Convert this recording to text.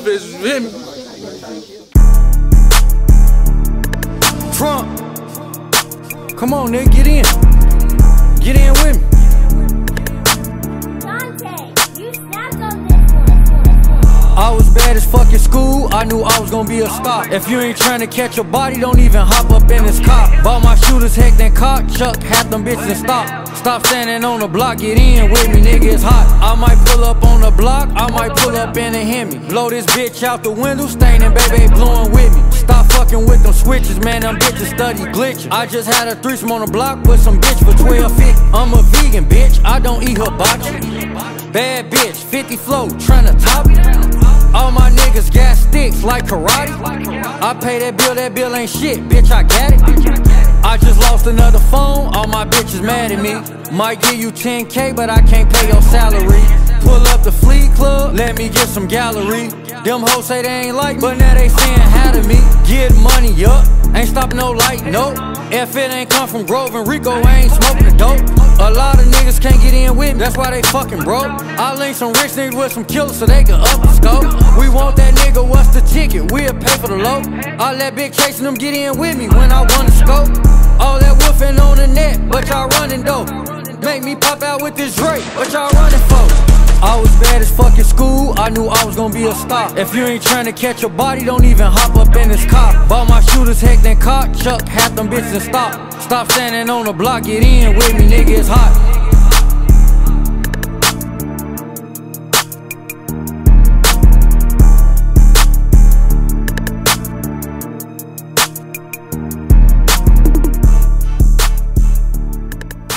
bitches, you hear me? Trump. Come on, nigga, get in. Get in with me. Dante, you snapped on this one. I was bad as fuck at school, I knew I was gonna be a star. If you ain't trying to catch a body, don't even hop up in this car. Bought my shooters, heck, and cock, chuck, half them bitches and stop. Stop standing on the block, get in with me, nigga, it's hot. I might pull up on I might pull up in a Hemi. Blow this bitch out the window, staining, baby, blowing with me. Stop fucking with them switches, man, them bitches study glitching. I just had a threesome on the block with some bitch for 12 feet. I'm a vegan, bitch, I don't eat hibachi. Bad bitch, 50 flow, tryna top it. All my niggas got sticks like karate. I pay that bill, that bill ain't shit, bitch, I got it. I just lost another phone, all my bitches mad at me. Might give you 10k, but I can't pay your salary. Pull up the Fleet Club, let me get some gallery. Them hoes say they ain't like me, but now they saying hi to me. Get money up, ain't stop no light, no. If it ain't come from Grove and Rico, I ain't smoking the dope. A lot of niggas can't get in with me, that's why they fucking broke. I link some rich niggas with some killers so they can up the scope. We want that nigga, what's the ticket? We'll pay for the low. I let Big chasing them get in with me when I want the scope. All that woofing on the net, but y'all running dope. Make me pop out with this Drake, what y'all running for? I was bad as fuck at school, I knew I was gonna be a star. If you ain't trying to catch a body, don't even hop up in this car. Bought my shooters, heck, then cock, chuck, half them bitches and stop. Stop standing on the block, get in with me, nigga, it's hot.